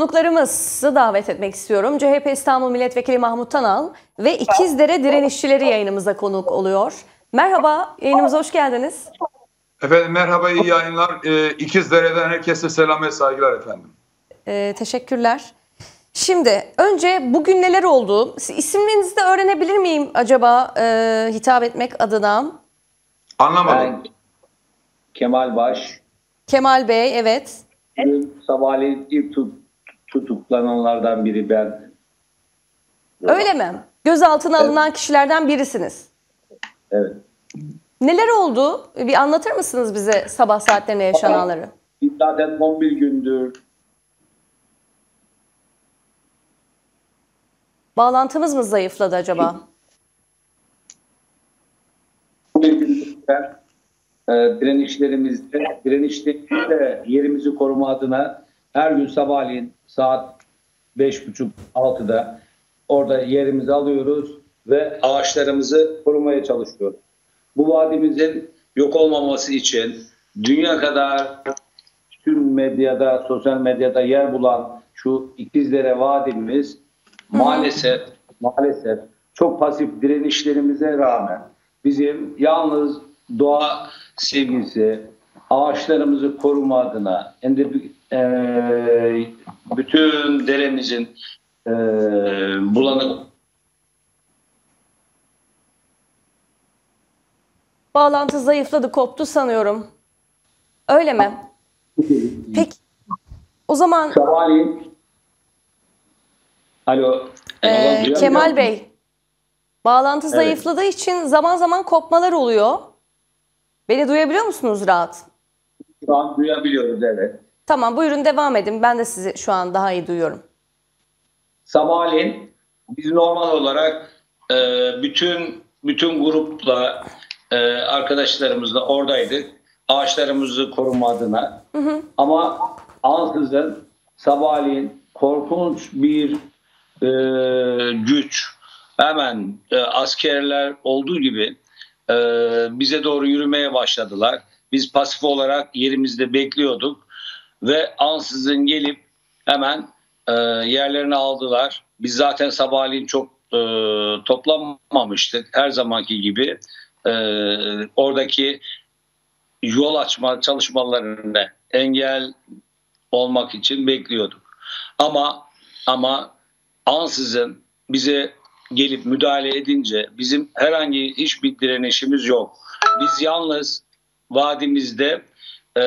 Konuklarımızı davet etmek istiyorum. CHP İstanbul Milletvekili Mahmut Tanal ve İkizdere direnişçileri yayınımıza konuk oluyor. Merhaba, yayınımıza hoş geldiniz. Efendim merhaba, iyi yayınlar. Ee, İkizdere'den herkese selam ve saygılar efendim. Ee, teşekkürler. Şimdi önce bugün neler oldu? İsimlerinizi de öğrenebilir miyim acaba e, hitap etmek adına? Anlamadım. Ben Kemal Baş. Kemal Bey, evet. Bugün sabahleyin ilk tut, tutuklananlardan biri ben. Öyle mi? Gözaltına alınan kişilerden birisiniz. Evet. Neler oldu? Bir anlatır mısınız bize sabah saatlerinde yaşananları? Zaten 11 gündür Bağlantımız mı zayıfladı acaba? 11 gündür ben, e, direnişlerimizde, direnişlerimizde yerimizi koruma adına her gün sabahleyin saat 5.30-6'da orada yerimizi alıyoruz ve ağaçlarımızı korumaya çalışıyoruz. Bu vadimizin yok olmaması için dünya kadar tüm medyada, sosyal medyada yer bulan şu İkizdere Vadimiz maalesef maalesef çok pasif direnişlerimize rağmen bizim yalnız doğa sevgisi, ağaçlarımızı koruma adına hem de e, bütün deremizin e, bulanık Bağlantı zayıfladı, koptu sanıyorum. Öyle mi? Peki. O zaman sabahleyin Alo. e, duyuyor Kemal? Bey, bağlantı zayıfladığı için zaman zaman kopmalar oluyor. Beni duyabiliyor musunuz rahat? Şu an duyabiliyoruz evet. Tamam, buyurun devam edin. Ben de sizi şu an daha iyi duyuyorum. Sabahleyin biz normal olarak e, bütün bütün grupla e, arkadaşlarımızla oradaydık. Ağaçlarımızı koruma adına. Ama ansızın sabahleyin korkunç bir e, güç hemen e, askerler olduğu gibi e, bize doğru yürümeye başladılar. Biz pasif olarak yerimizde bekliyorduk ve ansızın gelip hemen e, yerlerini aldılar. Biz zaten sabahleyin çok e, toplanmamıştık her zamanki gibi. E, oradaki yol açma çalışmalarında engel olmak için bekliyorduk. Ama ama ansızın bize gelip müdahale edince bizim herhangi hiçbir direnişimiz yok. Biz yalnız vadimizde e,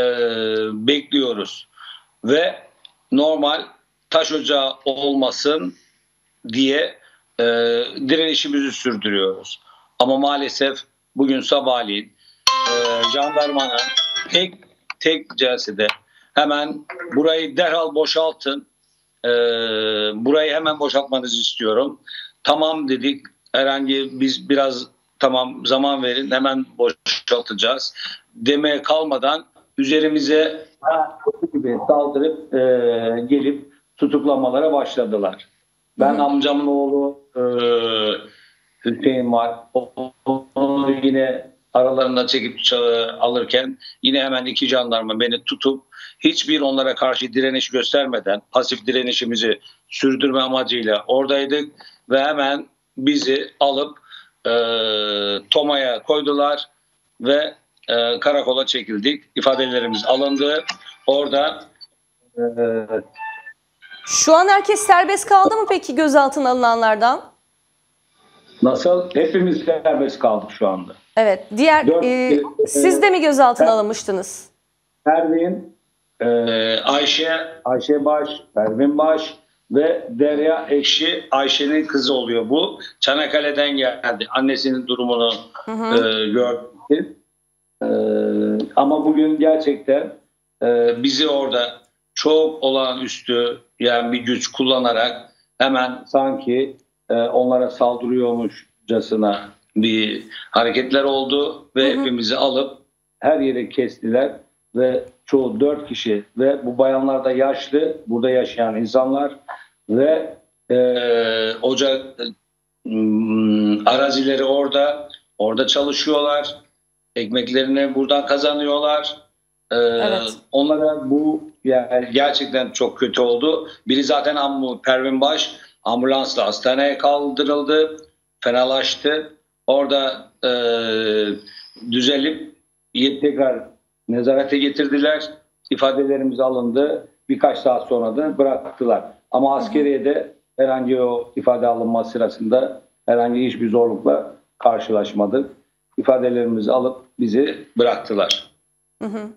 bekliyoruz ve normal taş ocağı olmasın diye e, direnişimizi sürdürüyoruz. Ama maalesef bugün sabahleyin e, jandarmanın tek tek celsede hemen burayı derhal boşaltın. E, burayı hemen boşaltmanızı istiyorum. Tamam dedik. Herhangi biz biraz tamam zaman verin hemen boşaltacağız. Demeye kalmadan üzerimize gibi saldırıp e, gelip tutuklamalara başladılar. Ben amcamın oğlu e, Hüseyin var. O- Onu yine aralarında çekip alırken yine hemen iki jandarma beni tutup hiçbir onlara karşı direniş göstermeden pasif direnişimizi sürdürme amacıyla oradaydık ve hemen bizi alıp e, Toma'ya koydular ve e, karakola çekildik. İfadelerimiz alındı. Orada e, Şu an herkes serbest kaldı mı peki gözaltına alınanlardan? nasıl hepimiz serbest kaldık şu anda. Evet. Diğer Dört- e, siz de mi gözaltına alınmıştınız? Pervin, e, Ayşe, Ayşe Baş, Pervin Baş ve Derya Ekşi Ayşe'nin kızı oluyor bu. Çanakkale'den geldi. Annesinin durumunu e, gördük. E, ama bugün gerçekten e, bizi orada çok olağanüstü yani bir güç kullanarak hemen sanki e, onlara saldırıyormuşçasına bir hareketler oldu ve hepimizi alıp her yere kestiler ve çoğu dört kişi ve bu bayanlar da yaşlı burada yaşayan insanlar ve e, ocak arazileri orada orada çalışıyorlar ekmeklerini buradan kazanıyorlar. E, Evet. Onlara bu Yani gerçekten çok kötü oldu. Biri zaten Ammu, Pervin Baş ambulansla hastaneye kaldırıldı. Fenalaştı. Orada e, düzelip tekrar nezarete getirdiler. İfadelerimiz alındı. Birkaç saat sonra da bıraktılar. Ama askeriye de herhangi o ifade alınma sırasında herhangi hiçbir zorlukla karşılaşmadık. İfadelerimizi alıp bizi bıraktılar. Hı hı.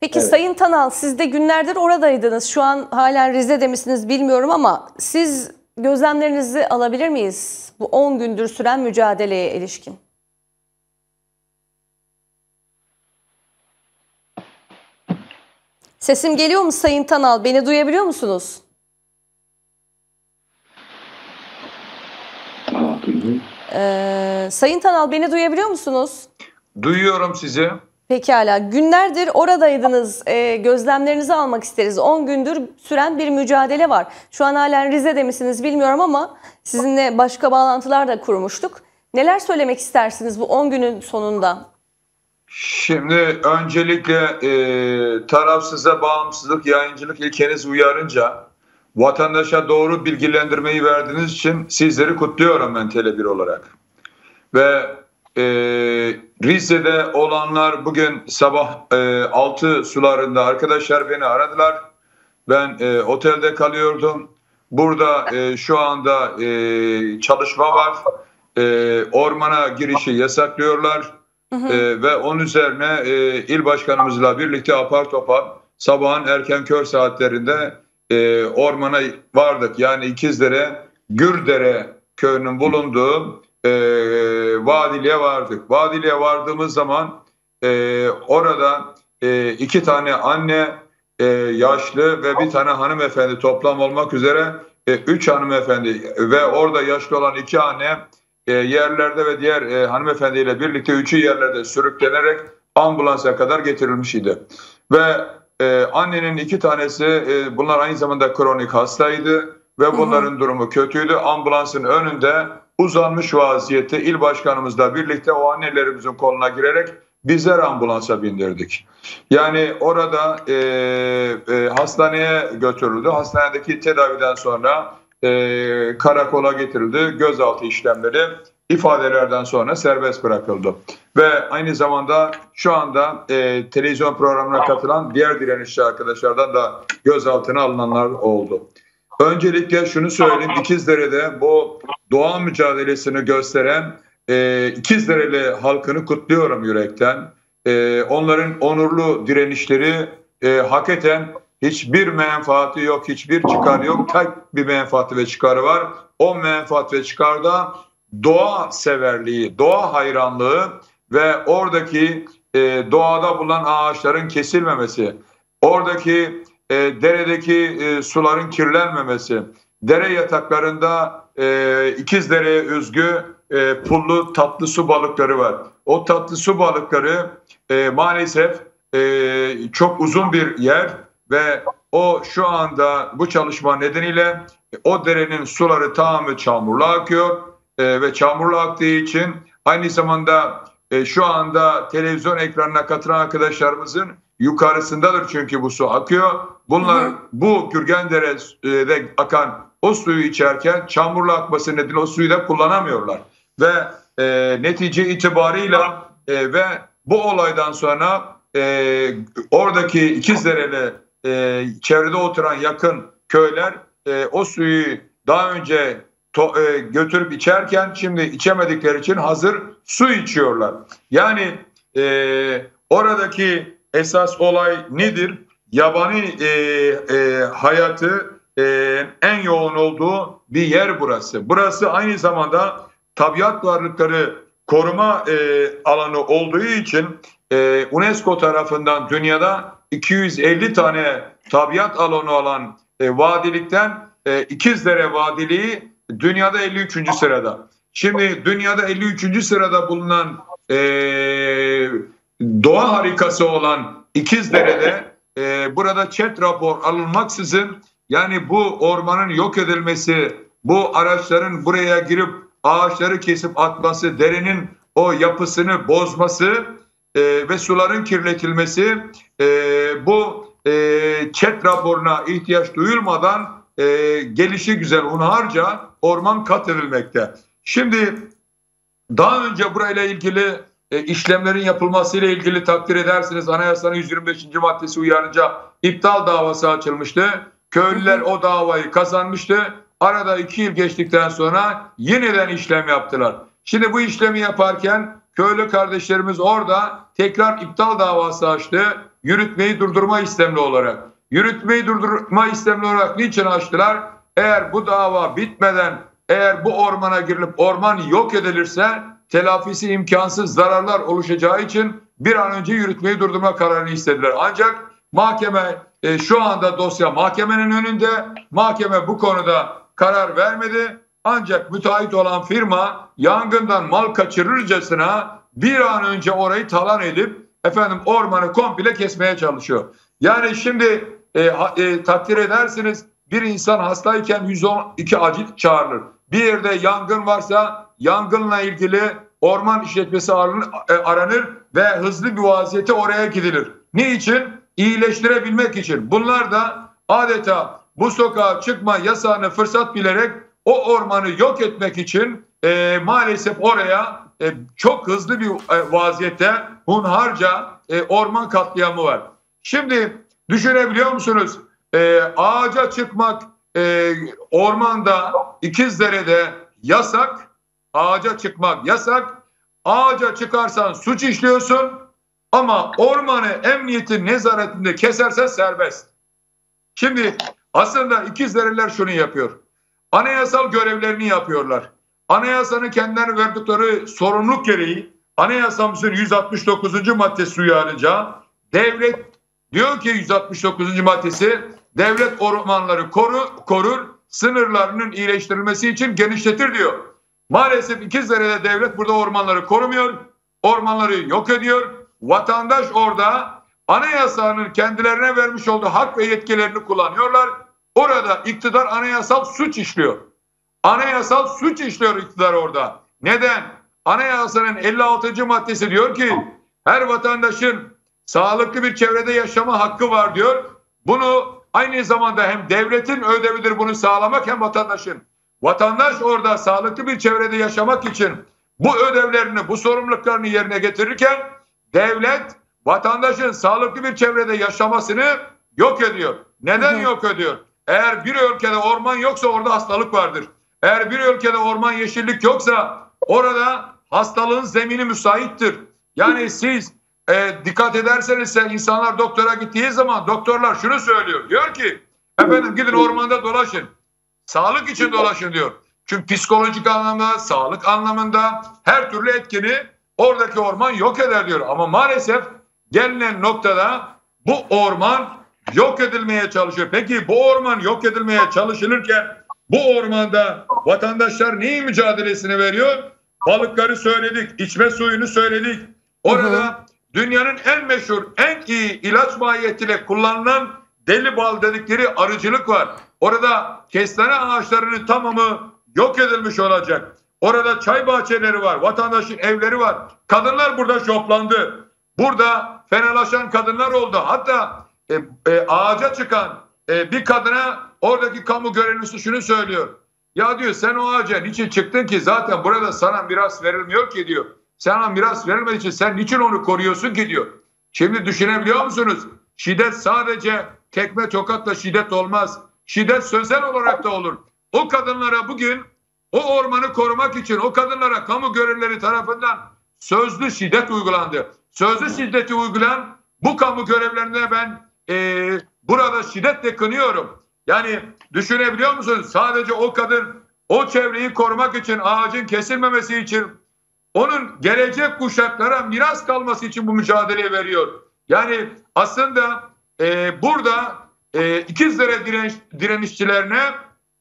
Peki evet. Sayın Tanal siz de günlerdir oradaydınız. Şu an halen Rize'de misiniz bilmiyorum ama siz gözlemlerinizi alabilir miyiz? Bu 10 gündür süren mücadeleye ilişkin. Sesim geliyor mu Sayın Tanal? Beni duyabiliyor musunuz? Ee, Sayın Tanal beni duyabiliyor musunuz? Duyuyorum sizi. Pekala. Günlerdir oradaydınız. E, gözlemlerinizi almak isteriz. 10 gündür süren bir mücadele var. Şu an halen Rize'de misiniz bilmiyorum ama sizinle başka bağlantılar da kurmuştuk. Neler söylemek istersiniz bu 10 günün sonunda? Şimdi öncelikle e, tarafsıza bağımsızlık, yayıncılık ilkeniz uyarınca vatandaşa doğru bilgilendirmeyi verdiğiniz için sizleri kutluyorum ben Tele1 olarak. Ve e, Rize'de olanlar bugün sabah e, 6 sularında arkadaşlar beni aradılar. Ben e, otelde kalıyordum. Burada e, şu anda e, çalışma var. E, ormana girişi yasaklıyorlar. Hı hı. E, ve onun üzerine e, il başkanımızla birlikte apar topar sabahın erken kör saatlerinde e, ormana vardık. Yani İkizdere, Gürdere köyünün bulunduğu e, Vadili'ye vardık. Vadili'ye vardığımız zaman e, orada e, iki tane anne e, yaşlı ve bir tane hanımefendi toplam olmak üzere e, üç hanımefendi ve orada yaşlı olan iki anne e, yerlerde ve diğer e, hanımefendiyle birlikte üçü yerlerde sürüklenerek ambulansa kadar getirilmiş idi. Ve e, annenin iki tanesi e, bunlar aynı zamanda kronik hastaydı ve bunların hı hı. durumu kötüydü. Ambulansın önünde uzanmış vaziyette il başkanımızla birlikte o annelerimizin koluna girerek bizler ambulansa bindirdik. Yani orada e, e, hastaneye götürüldü. Hastanedeki tedaviden sonra e, karakola getirildi. Gözaltı işlemleri ifadelerden sonra serbest bırakıldı. Ve aynı zamanda şu anda e, televizyon programına katılan diğer direnişçi arkadaşlardan da gözaltına alınanlar oldu. Öncelikle şunu söyleyeyim İkizdere'de bu doğa mücadelesini gösteren e, İkizdereli halkını kutluyorum yürekten. E, onların onurlu direnişleri e, hakikaten hiçbir menfaati yok, hiçbir çıkarı yok. Tek bir menfaati ve çıkarı var. O menfaat ve çıkarda doğa severliği, doğa hayranlığı ve oradaki e, doğada bulunan ağaçların kesilmemesi, oradaki e, deredeki e, suların kirlenmemesi, dere yataklarında e, İkizdere'ye özgü e, pullu tatlı su balıkları var. O tatlı su balıkları e, maalesef e, çok uzun bir yer ve o şu anda bu çalışma nedeniyle o derenin suları tamamı çamurlu akıyor e, ve çamurlu aktığı için aynı zamanda e, şu anda televizyon ekranına katılan arkadaşlarımızın yukarısındadır çünkü bu su akıyor. Bunlar hı hı. bu Gürgendere'de akan o suyu içerken çamurlu akması nedeniyle o suyu da kullanamıyorlar. Ve e, netice itibarıyla e, ve bu olaydan sonra e, oradaki İkizdereli e, çevrede oturan yakın köyler e, o suyu daha önce to, e, götürüp içerken şimdi içemedikleri için hazır su içiyorlar. Yani e, oradaki esas olay nedir? Yabani e, e, hayatı e, en yoğun olduğu bir yer burası. Burası aynı zamanda tabiat varlıkları koruma e, alanı olduğu için e, UNESCO tarafından dünyada 250 tane tabiat alanı olan e, vadilikten e, İkizdere Vadiliği dünyada 53. sırada. Şimdi dünyada 53. sırada bulunan e, doğa harikası olan İkizdere'de e, burada chat rapor alınmaksızın yani bu ormanın yok edilmesi, bu araçların buraya girip ağaçları kesip atması, derinin o yapısını bozması e, ve suların kirletilmesi e, bu e, çet raporuna ihtiyaç duyulmadan e, gelişi güzel hunharca orman kat edilmekte. Şimdi daha önce burayla ilgili e, işlemlerin yapılması ile ilgili takdir edersiniz anayasanın 125. maddesi uyarınca iptal davası açılmıştı. Köylüler o davayı kazanmıştı. Arada iki yıl geçtikten sonra yeniden işlem yaptılar. Şimdi bu işlemi yaparken köylü kardeşlerimiz orada tekrar iptal davası açtı. Yürütmeyi durdurma istemli olarak. Yürütmeyi durdurma istemli olarak niçin açtılar? Eğer bu dava bitmeden eğer bu ormana girilip orman yok edilirse telafisi imkansız zararlar oluşacağı için bir an önce yürütmeyi durdurma kararını istediler. Ancak mahkeme e, şu anda dosya mahkemenin önünde. Mahkeme bu konuda karar vermedi. Ancak müteahhit olan firma yangından mal kaçırırcasına bir an önce orayı talan edip efendim ormanı komple kesmeye çalışıyor. Yani şimdi e, e, takdir edersiniz bir insan hastayken 112 acil çağrılır. Bir yerde yangın varsa yangınla ilgili orman işletmesi e, aranır ve hızlı bir vaziyete oraya gidilir. Niçin? İyileştirebilmek için. Bunlar da adeta bu sokağa çıkma yasağını fırsat bilerek o ormanı yok etmek için e, maalesef oraya e, çok hızlı bir e, vaziyette hunharca e, orman katliamı var. Şimdi düşünebiliyor musunuz? E, ağaca çıkmak e, ormanda İkizdere'de yasak. Ağaca çıkmak yasak. Ağaca çıkarsan suç işliyorsun ama ormanı emniyetin nezaretinde kesersen serbest. Şimdi aslında İkizdereler şunu yapıyor. Anayasal görevlerini yapıyorlar. Anayasanın kendilerine verdikleri sorumluluk gereği anayasamızın 169. maddesi uyarınca devlet diyor ki 169. maddesi devlet ormanları koru, korur, sınırlarının iyileştirilmesi için genişletir diyor. Maalesef İkizdere'de devlet burada ormanları korumuyor, ormanları yok ediyor. Vatandaş orada anayasanın kendilerine vermiş olduğu hak ve yetkilerini kullanıyorlar. Orada iktidar anayasal suç işliyor. Anayasal suç işliyor iktidar orada. Neden? Anayasanın 56. maddesi diyor ki her vatandaşın sağlıklı bir çevrede yaşama hakkı var diyor. Bunu aynı zamanda hem devletin ödevidir bunu sağlamak hem vatandaşın. Vatandaş orada sağlıklı bir çevrede yaşamak için bu ödevlerini, bu sorumluluklarını yerine getirirken devlet vatandaşın sağlıklı bir çevrede yaşamasını yok ediyor. Neden yok ediyor? Eğer bir ülkede orman yoksa orada hastalık vardır. Eğer bir ülkede orman yeşillik yoksa orada hastalığın zemini müsaittir. Yani siz e, dikkat ederseniz sen insanlar doktora gittiği zaman doktorlar şunu söylüyor. Diyor ki efendim gidin ormanda dolaşın. Sağlık için dolaşın diyor. Çünkü psikolojik anlamda, sağlık anlamında her türlü etkini oradaki orman yok eder diyor. Ama maalesef gelinen noktada bu orman yok edilmeye çalışıyor. Peki bu orman yok edilmeye çalışılırken bu ormanda vatandaşlar neyin mücadelesini veriyor? Balıkları söyledik, içme suyunu söyledik. Orada. Dünyanın en meşhur, en iyi ilaç mahiyetiyle kullanılan deli bal dedikleri arıcılık var. Orada kestane ağaçlarının tamamı yok edilmiş olacak. Orada çay bahçeleri var, vatandaşın evleri var. Kadınlar burada şoplandı. Burada fenalaşan kadınlar oldu. Hatta e, e, ağaca çıkan e, bir kadına oradaki kamu görevlisi şunu söylüyor. Ya diyor sen o ağaca niçin çıktın ki zaten burada sana miras verilmiyor ki diyor. Sana miras verilmediği için sen niçin onu koruyorsun ki diyor. Şimdi düşünebiliyor musunuz? Şiddet sadece tekme tokatla şiddet olmaz. Şiddet sözel olarak da olur. O kadınlara bugün o ormanı korumak için o kadınlara kamu görevlileri tarafından sözlü şiddet uygulandı. Sözlü şiddeti uygulayan bu kamu görevlerine ben e, burada şiddetle kınıyorum. Yani düşünebiliyor musunuz? Sadece o kadın o çevreyi korumak için ağacın kesilmemesi için onun gelecek kuşaklara miras kalması için bu mücadeleyi veriyor. Yani aslında e, burada e, ikizlere direnç, direnişçilerine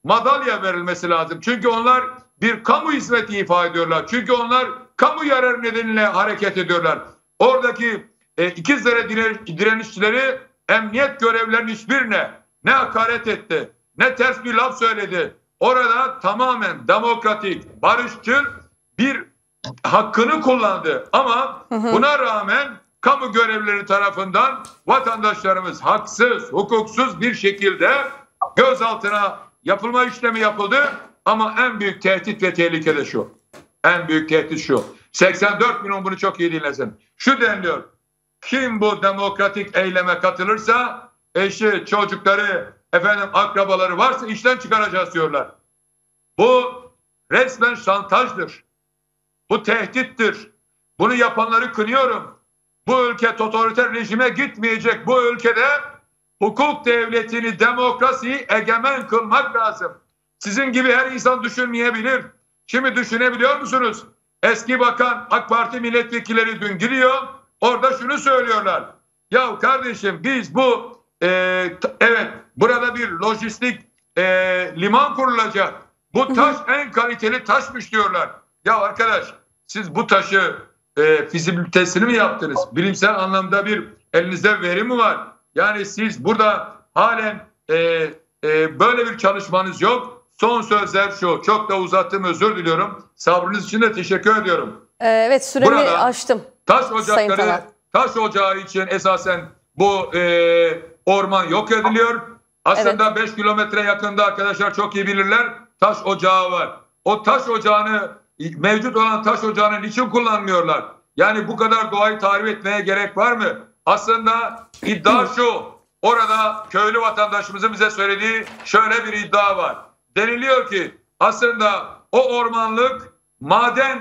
madalya verilmesi lazım. Çünkü onlar bir kamu hizmeti ifade ediyorlar. Çünkü onlar kamu yararı nedeniyle hareket ediyorlar. Oradaki e, ikizlere direnişçileri emniyet görevlerinin hiçbirine ne hakaret etti, ne ters bir laf söyledi. Orada tamamen demokratik, barışçıl bir hakkını kullandı. Ama hı hı. buna rağmen kamu görevlileri tarafından vatandaşlarımız haksız, hukuksuz bir şekilde gözaltına yapılma işlemi yapıldı. Ama en büyük tehdit ve tehlike de şu. En büyük tehdit şu. 84 milyon bunu çok iyi dinlesin. Şu deniliyor. Kim bu demokratik eyleme katılırsa eşi, çocukları, efendim akrabaları varsa işten çıkaracağız diyorlar. Bu resmen şantajdır. Bu tehdittir. Bunu yapanları kınıyorum. Bu ülke totaliter rejime gitmeyecek. Bu ülkede hukuk devletini, demokrasiyi egemen kılmak lazım. Sizin gibi her insan düşünmeyebilir. Şimdi düşünebiliyor musunuz? Eski bakan AK Parti milletvekilleri dün giriyor. Orada şunu söylüyorlar. Ya kardeşim biz bu e, evet burada bir lojistik e, liman kurulacak. Bu taş en kaliteli taşmış diyorlar. Ya arkadaş siz bu taşı e, fizibilitesini mi yaptınız? Bilimsel anlamda bir elinizde veri mi var? Yani siz burada halen e, e, böyle bir çalışmanız yok. Son sözler şu. Çok da uzattım özür diliyorum. Sabrınız için de teşekkür ediyorum. Ee, evet süremi Burada- aştım. Taş ocakları, taş ocağı için esasen bu e, orman yok ediliyor. Aslında 5 kilometre yakında arkadaşlar çok iyi bilirler. Taş ocağı var. O taş ocağını mevcut olan taş ocağını niçin kullanmıyorlar? Yani bu kadar doğayı tahrip etmeye gerek var mı? Aslında iddia şu. Orada köylü vatandaşımızın bize söylediği şöyle bir iddia var. Deniliyor ki aslında o ormanlık maden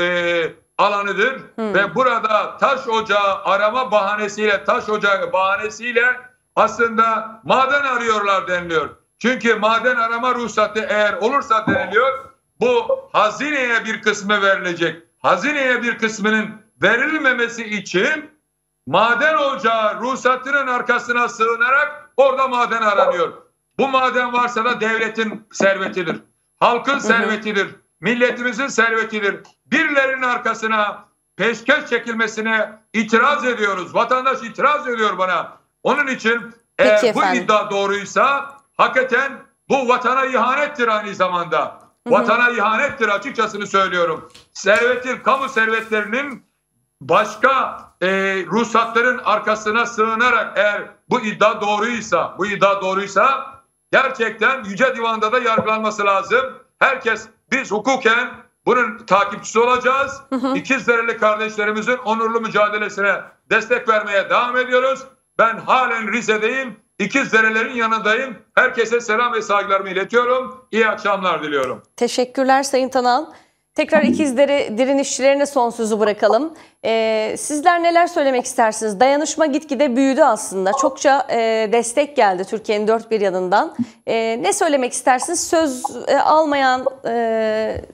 e, alanıdır ve burada taş ocağı arama bahanesiyle taş ocağı bahanesiyle aslında maden arıyorlar deniliyor. Çünkü maden arama ruhsatı eğer olursa deniliyor bu hazineye bir kısmı verilecek. Hazineye bir kısmının verilmemesi için maden ocağı ruhsatının arkasına sığınarak orada maden aranıyor. Bu maden varsa da devletin servetidir. Halkın servetidir. Milletimizin servetidir. Birilerinin arkasına peşkeş çekilmesine itiraz ediyoruz. Vatandaş itiraz ediyor bana. Onun için eğer bu iddia doğruysa hakikaten bu vatana ihanettir aynı zamanda. Vatana ihanettir açıkçasını söylüyorum. Servetin, kamu servetlerinin başka e, ruhsatların arkasına sığınarak eğer bu iddia doğruysa, bu iddia doğruysa gerçekten Yüce Divan'da da yargılanması lazım. Herkes biz hukuken bunun takipçisi olacağız. İkizdereli kardeşlerimizin onurlu mücadelesine destek vermeye devam ediyoruz. Ben halen Rize'deyim. İkizderelerin yanındayım. Herkese selam ve saygılarımı iletiyorum. İyi akşamlar diliyorum. Teşekkürler Sayın Tanal. Tekrar ikizleri direnişçilerine son sözü bırakalım. Ee, sizler neler söylemek istersiniz? Dayanışma gitgide büyüdü aslında. Çokça e, destek geldi Türkiye'nin dört bir yanından. E, ne söylemek istersiniz? Söz e, almayan e,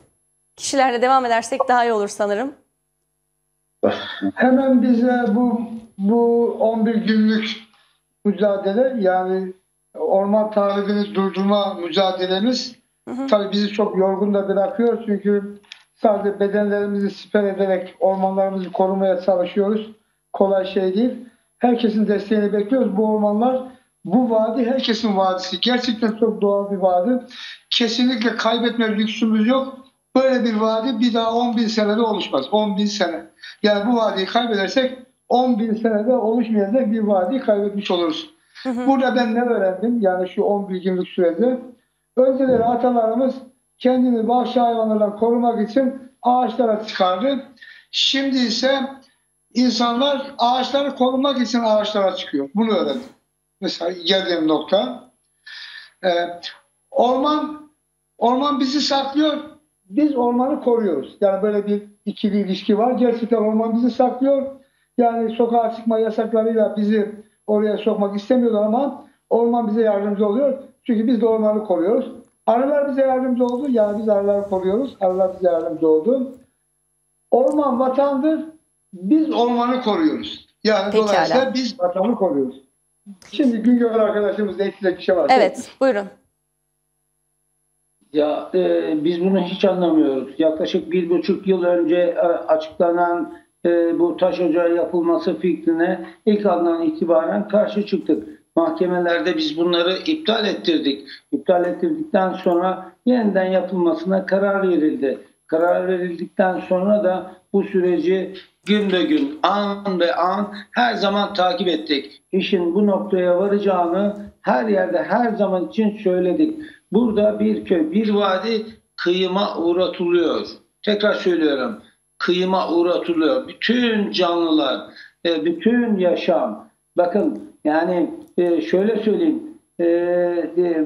kişilerle devam edersek daha iyi olur sanırım. Hemen bize bu bu 11 günlük mücadele yani orman tahribini durdurma mücadelemiz tabii bizi çok yorgun da bırakıyor çünkü sadece bedenlerimizi siper ederek ormanlarımızı korumaya çalışıyoruz. Kolay şey değil. Herkesin desteğini bekliyoruz. Bu ormanlar bu vadi herkesin vadisi. Gerçekten çok doğal bir vadi. Kesinlikle kaybetme lüksümüz yok. Böyle bir vadi bir daha 10 bin senede oluşmaz. 10 bin sene. Yani bu vadiyi kaybedersek 10 bin senede oluşmayacak bir vadiyi kaybetmiş oluruz. Burada ben ne öğrendim? Yani şu 11 günlük sürede. Önceleri atalarımız kendini vahşi hayvanlardan korumak için ağaçlara çıkardı. Şimdi ise insanlar ağaçları korumak için ağaçlara çıkıyor. Bunu öğrendim. Mesela geldiğim nokta. Ee, orman orman bizi saklıyor. Biz ormanı koruyoruz. Yani böyle bir ikili ilişki var. Gerçekten orman bizi saklıyor. Yani sokağa çıkma yasaklarıyla bizi oraya sokmak istemiyorlar ama orman bize yardımcı oluyor. Çünkü biz de ormanı koruyoruz. Arılar bize yardımcı oldu. Yani biz arıları koruyoruz. Arılar bize yardımcı oldu. Orman vatandır. Biz ormanı koruyoruz. Yani Pekala. dolayısıyla biz vatanı koruyoruz. Şimdi Güngör arkadaşımızla ekleyecek bir şey var. Evet buyurun. Ya e, biz bunu hiç anlamıyoruz. Yaklaşık bir buçuk yıl önce e, açıklanan e, bu taş ocağı yapılması fikrine ilk andan itibaren karşı çıktık. Mahkemelerde biz bunları iptal ettirdik. İptal ettirdikten sonra yeniden yapılmasına karar verildi. karar verildikten sonra da bu süreci gün be gün, an be an her zaman takip ettik. İşin bu noktaya varacağını her yerde her zaman için söyledik. Burada bir köy, bir vadi kıyıma uğratılıyor. Tekrar söylüyorum. Kıyıma uğratılıyor. Bütün canlılar, e, bütün yaşam. Bakın yani e, şöyle söyleyeyim. E,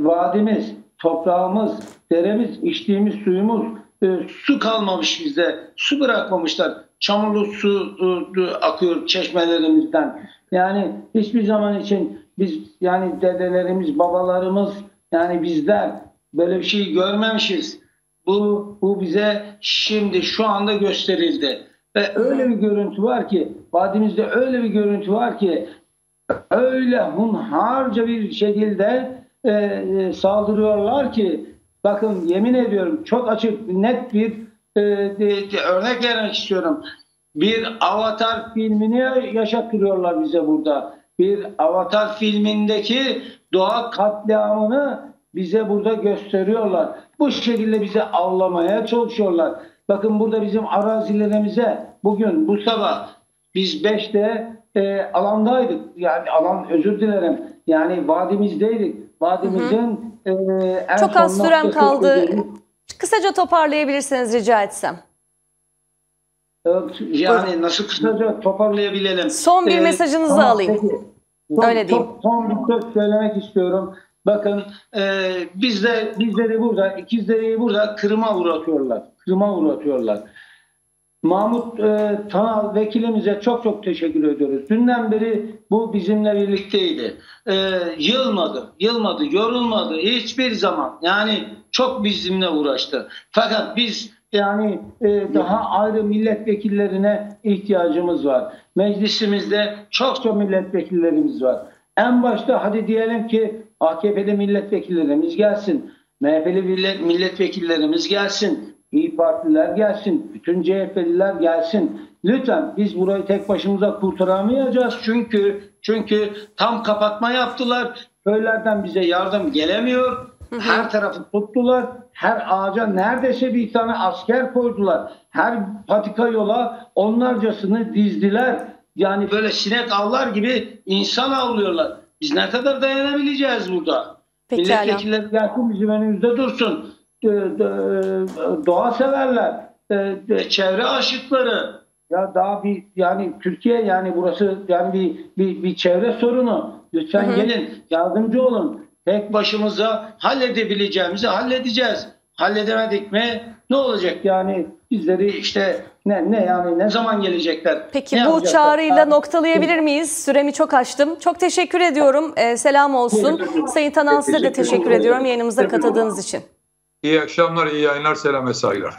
vadimiz, toprağımız, deremiz, içtiğimiz suyumuz, su kalmamış bizde. Su bırakmamışlar. Çamurlu su akıyor çeşmelerimizden. Yani hiçbir zaman için biz yani dedelerimiz, babalarımız yani bizler böyle bir şey görmemişiz. Bu, bu bize şimdi şu anda gösterildi. Ve öyle bir görüntü var ki, vadimizde öyle bir görüntü var ki öyle hunharca bir şekilde e, e, saldırıyorlar ki bakın yemin ediyorum çok açık net bir e, de- örnek vermek istiyorum. Bir Avatar filmini yaşattırıyorlar bize burada. Bir Avatar filmindeki doğa katliamını bize burada gösteriyorlar. Bu şekilde bize avlamaya çalışıyorlar. Bakın burada bizim arazilerimize bugün bu sabah biz 5'te e, alandaydık. Yani alan özür dilerim. Yani vadimizdeydik. Vadimizin e, en Çok az sürem kaldı. Özür'ün- Kısaca toparlayabilirsiniz rica etsem. Yani nasıl kısaca toparlayabilelim. Son bir Ee, mesajınızı tamam, alayım. peki. Son, Öyle diyeyim. Son, son bir söz söylemek istiyorum. Bakın e, bizde bizleri burada, ikizleri burada kırıma uğratıyorlar. Kırıma uğratıyorlar. Mahmut e, Tanal vekilimize çok çok teşekkür ediyoruz. Dünden beri bu bizimle birlikteydi. E, yılmadı, yılmadı, yorulmadı hiçbir zaman. Yani çok bizimle uğraştı. Fakat biz yani e, daha ayrı milletvekillerine ihtiyacımız var. Meclisimizde çok çok milletvekillerimiz var. En başta hadi diyelim ki AKP'li milletvekillerimiz gelsin. MHP'li millet- milletvekillerimiz gelsin. İyi Partiler gelsin. Bütün CHP'liler gelsin. Lütfen biz burayı tek başımıza kurtaramayacağız. Çünkü çünkü tam kapatma yaptılar. Köylerden bize yardım gelemiyor. Her tarafı tuttular. Her ağaca neredeyse bir tane asker koydular. Her patika yola onlarcasını dizdiler. Yani böyle sinek avlar gibi insan avlıyorlar. Biz ne kadar dayanabileceğiz burada? Pekala. Milletvekilleri gelsin bizim önümüzde dursun. Ee, de- Doğa severler, ee, de- çevre aşıkları. Ya daha bir yani Türkiye yani burası yani bir bir, bir çevre sorunu. Lütfen gelin yardımcı olun. Tek başımıza halledebileceğimizi halledeceğiz. Halledemedik mi ne olacak yani bizleri işte ne ne yani ne zaman gelecekler? Peki Ne bu çağrıyla Ha, noktalayabilir miyiz? Süremi çok aştım. Çok teşekkür ediyorum. Ee, selam olsun. Sayın Tanan size de Teşekkür ediyorum yayınımıza katıldığınız için. İyi akşamlar, iyi yayınlar, selam ve saygılar.